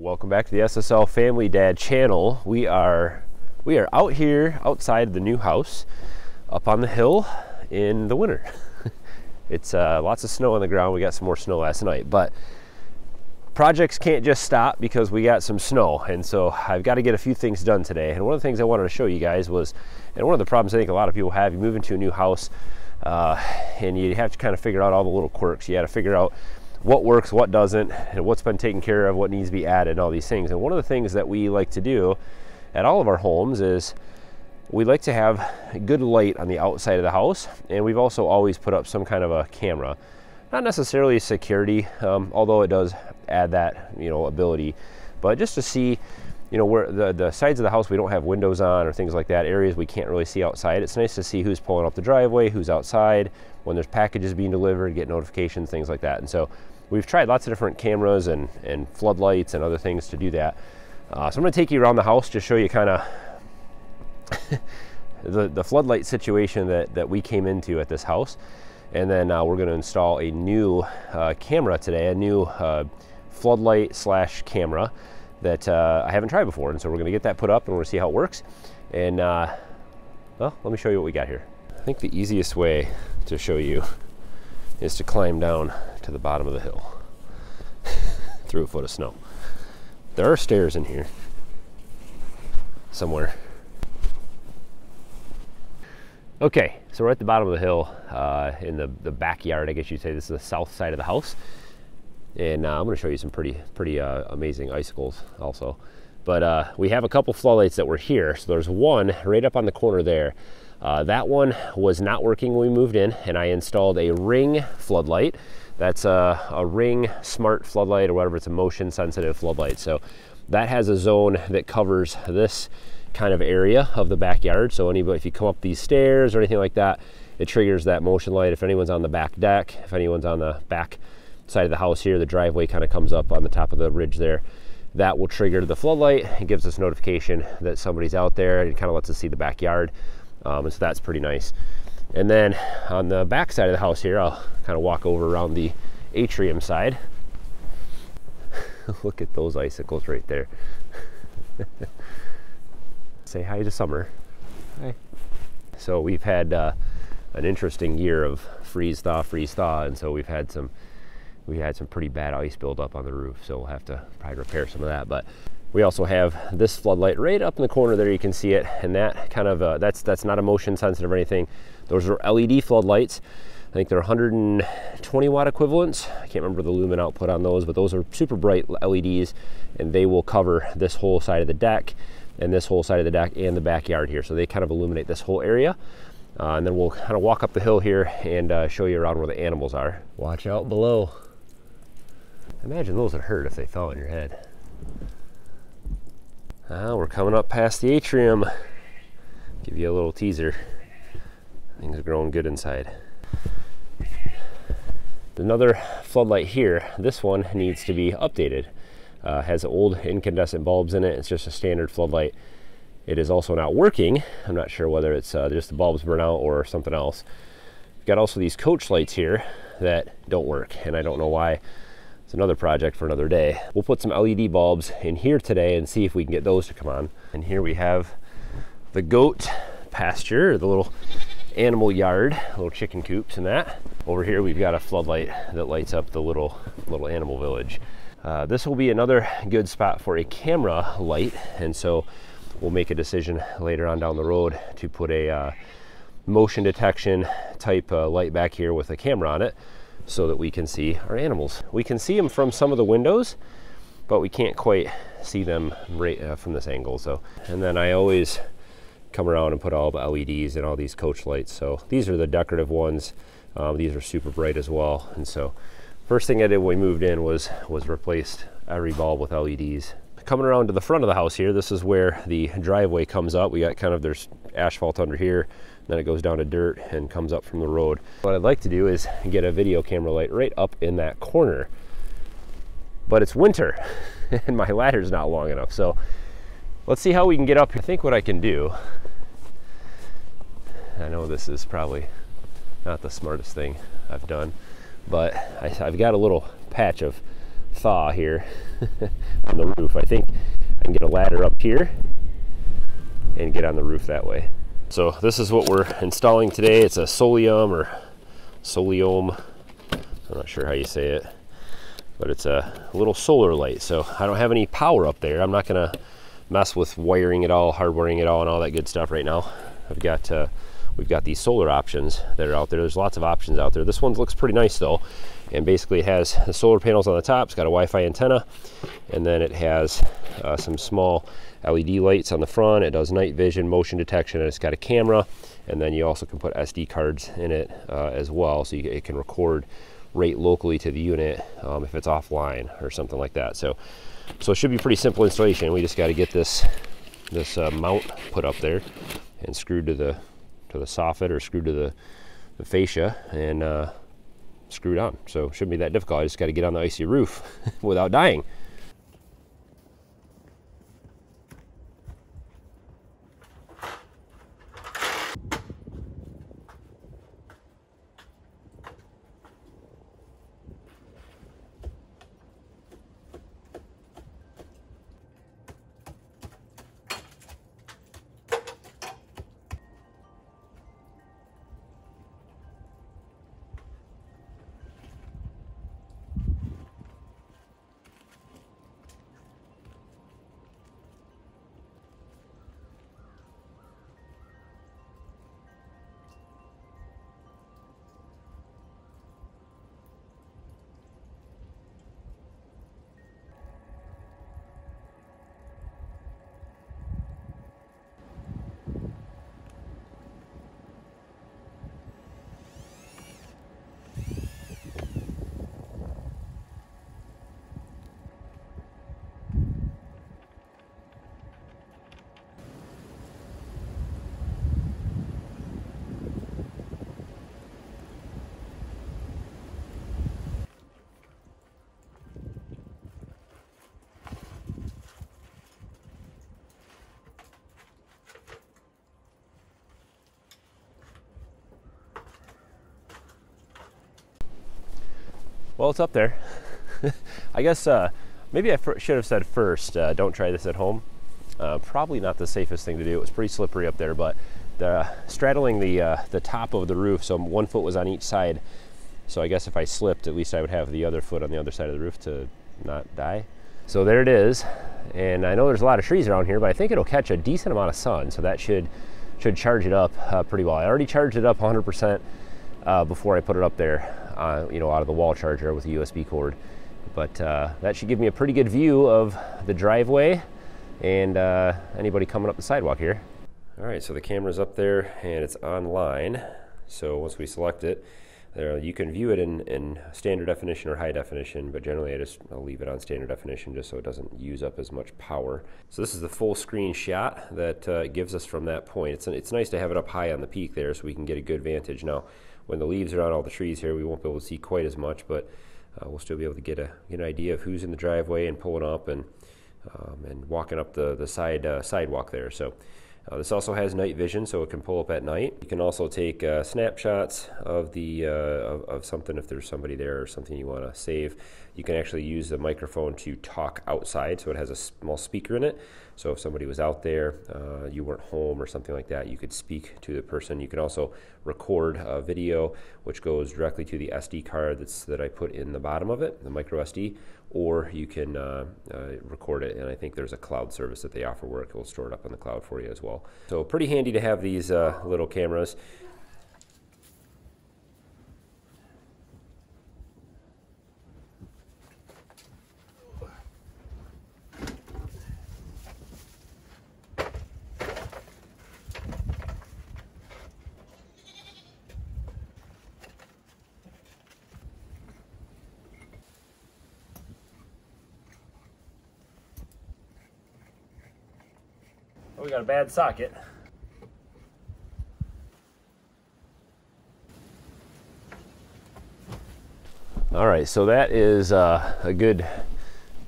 Welcome back to the SSL Family Dad channel. We are we are out here outside the new house up on the hill in the winter. it's uh, lots of snow on the ground. We got some more snow last night, but projects can't just stop because we got some snow. And so I've got to get a few things done today. And one of the things I wanted to show you guys was, and one of the problems I think a lot of people have, you move into a new house uh, and you have to kind of figure out all the little quirks. You got to figure out what works, what doesn't, and what's been taken care of, what needs to be added, all these things. And one of the things that we like to do at all of our homes is we like to have good light on the outside of the house, and we've also always put up some kind of a camera. Not necessarily security, um, although it does add that you know ability, but just to see you know where the, the sides of the house we don't have windows on or things like that areas we can't really see outside it's nice to see who's pulling up the driveway who's outside when there's packages being delivered get notifications things like that and so we've tried lots of different cameras and and floodlights and other things to do that uh, so i'm to take you around the house to show you kind of the, the floodlight situation that, that we came into at this house and then uh, we're going to install a new uh, camera today a new uh, floodlight slash camera that uh, I haven't tried before. And so we're gonna get that put up and we're gonna see how it works. And uh, well, let me show you what we got here. I think the easiest way to show you is to climb down to the bottom of the hill through a foot of snow. There are stairs in here somewhere. Okay, so we're at the bottom of the hill uh, in the, the backyard, I guess you'd say this is the south side of the house and uh, I'm going to show you some pretty pretty uh, amazing icicles also. But uh, we have a couple floodlights that were here. So there's one right up on the corner there. Uh, that one was not working when we moved in, and I installed a ring floodlight. That's a, a ring smart floodlight or whatever. It's a motion sensitive floodlight. So that has a zone that covers this kind of area of the backyard. So anybody, if you come up these stairs or anything like that, it triggers that motion light. If anyone's on the back deck, if anyone's on the back side of the house here, the driveway kind of comes up on the top of the ridge there. That will trigger the floodlight. It gives us notification that somebody's out there. It kind of lets us see the backyard. Um, and so that's pretty nice. And then on the back side of the house here, I'll kind of walk over around the atrium side. Look at those icicles right there. Say hi to summer. Hi. So we've had uh, an interesting year of freeze thaw, freeze thaw, and so we've had some we had some pretty bad ice buildup on the roof, so we'll have to probably repair some of that. But we also have this floodlight right up in the corner there. You can see it, and that kind of uh, that's that's not a motion sensitive or anything. Those are LED floodlights. I think they're 120 watt equivalents. I can't remember the lumen output on those, but those are super bright LEDs, and they will cover this whole side of the deck and this whole side of the deck and the backyard here. So they kind of illuminate this whole area. Uh, and then we'll kind of walk up the hill here and uh, show you around where the animals are. Watch out below. Imagine those would hurt if they fell on your head. Uh, we're coming up past the atrium. Give you a little teaser. Things are growing good inside. Another floodlight here. This one needs to be updated. Uh, has old incandescent bulbs in it. It's just a standard floodlight. It is also not working. I'm not sure whether it's uh, just the bulbs burn out or something else. We've got also these coach lights here that don't work, and I don't know why. It's another project for another day. We'll put some LED bulbs in here today and see if we can get those to come on. And here we have the goat pasture, the little animal yard, little chicken coops and that. Over here we've got a floodlight that lights up the little little animal village. Uh, this will be another good spot for a camera light, and so we'll make a decision later on down the road to put a uh, motion detection type uh, light back here with a camera on it so that we can see our animals. We can see them from some of the windows, but we can't quite see them right uh, from this angle. So, and then I always come around and put all the LEDs and all these coach lights. So these are the decorative ones. Um, these are super bright as well. And so first thing I did when we moved in was, was replaced every bulb with LEDs. Coming around to the front of the house here, this is where the driveway comes up. We got kind of, there's asphalt under here then it goes down to dirt and comes up from the road. What I'd like to do is get a video camera light right up in that corner. But it's winter and my ladder's not long enough. So let's see how we can get up. I think what I can do, I know this is probably not the smartest thing I've done, but I, have got a little patch of thaw here on the roof. I think I can get a ladder up here and get on the roof that way. So this is what we're installing today. It's a Solium or Solium. I'm not sure how you say it, but it's a little solar light. So I don't have any power up there. I'm not gonna mess with wiring it all, hardwiring it all, and all that good stuff right now. I've got uh, we've got these solar options that are out there. There's lots of options out there. This one looks pretty nice though, and basically it has the solar panels on the top. It's got a Wi-Fi antenna, and then it has uh, some small LED lights on the front. It does night vision, motion detection, and it's got a camera. And then you also can put SD cards in it uh, as well, so you, it can record right locally to the unit um, if it's offline or something like that. So, so it should be pretty simple installation. We just got to get this this uh, mount put up there and screwed to the to the soffit or screwed to the, the fascia and uh, screwed on. So it shouldn't be that difficult. I just got to get on the icy roof without dying. Well, it's up there. I guess uh, maybe I should have said first, uh, don't try this at home. Uh, probably not the safest thing to do. It was pretty slippery up there, but the, straddling the, uh, the top of the roof, so one foot was on each side. So I guess if I slipped, at least I would have the other foot on the other side of the roof to not die. So there it is. And I know there's a lot of trees around here, but I think it'll catch a decent amount of sun. So that should, should charge it up uh, pretty well. I already charged it up 100% uh, before I put it up there uh, you know, out of the wall charger with a USB cord. But uh, that should give me a pretty good view of the driveway and uh, anybody coming up the sidewalk here. All right, so the camera's up there and it's online. So once we select it, there you can view it in, in standard definition or high definition, but generally I just I'll leave it on standard definition just so it doesn't use up as much power. So this is the full screen shot that uh, gives us from that point. It's, it's nice to have it up high on the peak there so we can get a good vantage. Now, when the leaves are on all the trees here, we won't be able to see quite as much, but uh, we'll still be able to get, a, get an idea of who's in the driveway and pulling up and, um, and walking up the, the side uh, sidewalk there. So uh, this also has night vision, so it can pull up at night. You can also take uh, snapshots of the uh, of, of, something if there's somebody there or something you want to save. You can actually use the microphone to talk outside, so it has a small speaker in it. So if somebody was out there, uh, you weren't home or something like that, you could speak to the person. You can also record a video, which goes directly to the SD card that's that I put in the bottom of it, the micro SD, or you can uh, uh, record it. And I think there's a cloud service that they offer where it will store it up on the cloud for you as well. So pretty handy to have these uh, little cameras. Oh, we got a bad socket. All right, so that is uh, a good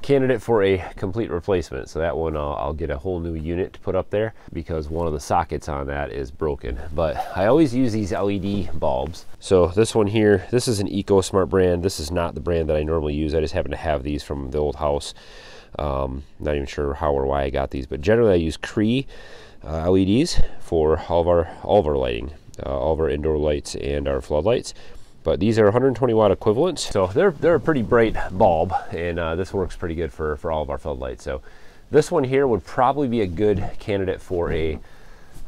candidate for a complete replacement. So that one I'll, I'll, get a whole new unit to put up there because one of the sockets on that is broken. But I always use these LED bulbs. So this one here, this is an EcoSmart brand. This is not the brand that I normally use. I just happen to have these from the old house. Um, not even sure how or why I got these, but generally I use Cree uh, LEDs for all of our all of our lighting, uh, all of our indoor lights and our floodlights. But these are 120 watt equivalents, so they're they're a pretty bright bulb, and uh, this works pretty good for for all of our floodlights. So this one here would probably be a good candidate for a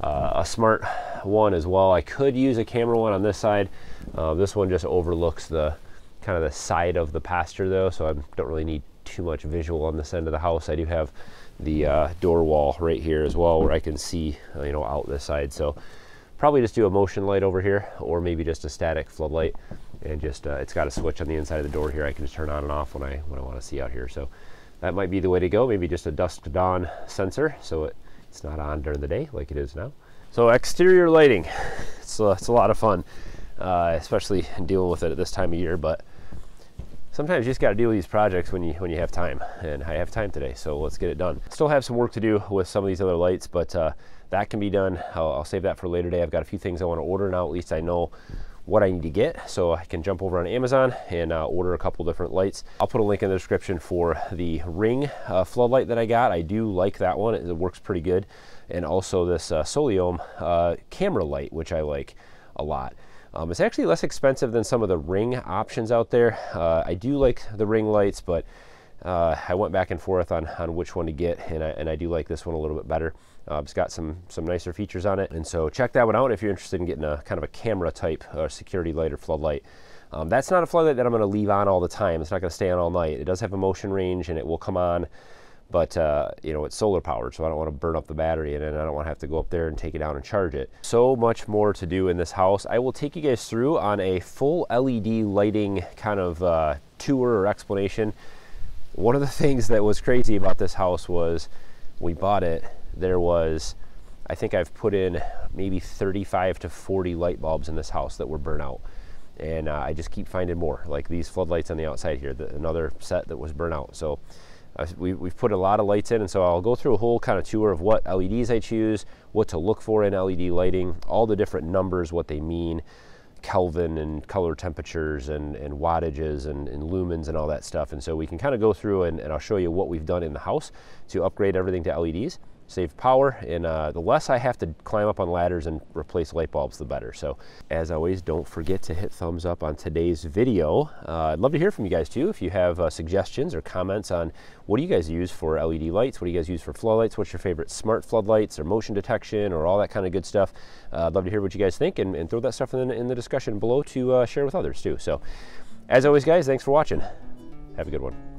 uh, a smart one as well. I could use a camera one on this side. Uh, this one just overlooks the kind of the side of the pasture though, so I don't really need too much visual on this end of the house. I do have the uh, door wall right here as well where I can see, uh, you know, out this side. So probably just do a motion light over here or maybe just a static floodlight and just, uh, it's got a switch on the inside of the door here. I can just turn on and off when I, when I want to see out here. So that might be the way to go. Maybe just a dusk to dawn sensor so it, it's not on during the day like it is now. So exterior lighting, it's, uh, it's a lot of fun, uh, especially dealing with it at this time of year, but sometimes you just got to deal with these projects when you when you have time and i have time today so let's get it done. Still have some work to do with some of these other lights but uh, that can be done. I'll, I'll, save that for later day i've got a few things i want to order now at least i know what i need to get so i can jump over on amazon and uh, order a couple different lights. I'll put a link in the description for the ring uh, floodlight that i got. I do like that one. It, it works pretty good. And also this uh, Soliom uh, camera light which i like a lot um, it's actually less expensive than some of the ring options out there. Uh, I do like the ring lights, but uh, I went back and forth on, on which one to get, and I, and I do like this one a little bit better. Uh, it's got some some nicer features on it, and so check that one out if you're interested in getting a kind of a camera type uh, security light or floodlight. Um, that's not a floodlight that I'm going to leave on all the time. It's not going to stay on all night. It does have a motion range, and it will come on but uh, you know it's solar powered so I don't want to burn up the battery and I don't want to have to go up there and take it out and charge it. So much more to do in this house. I will take you guys through on a full LED lighting kind of uh, tour or explanation. One of the things that was crazy about this house was we bought it, there was, I think I've put in maybe 35 to 40 light bulbs in this house that were burnt out. And uh, I just keep finding more, like these floodlights on the outside here, the, another set that was burnt out. So we, have put a lot of lights in and so I'll go through a whole kind of tour of what LEDs I choose, what to look for in LED lighting, all the different numbers, what they mean, Kelvin and color temperatures and, and wattages and, and, lumens and all that stuff. And so we can kind of go through and, and I'll show you what we've done in the house to upgrade everything to LEDs save power, and uh, the less I have to climb up on ladders and replace light bulbs, the better. So as always, don't forget to hit thumbs up on today's video. Uh, I'd love to hear from you guys too. If you have uh, suggestions or comments on what do you guys use for LED lights, what do you guys use for floodlights, what's your favorite smart floodlights or motion detection or all that kind of good stuff. Uh, I'd love to hear what you guys think and, and throw that stuff in, in the discussion below to uh, share with others too. So as always, guys, thanks for watching. Have a good one.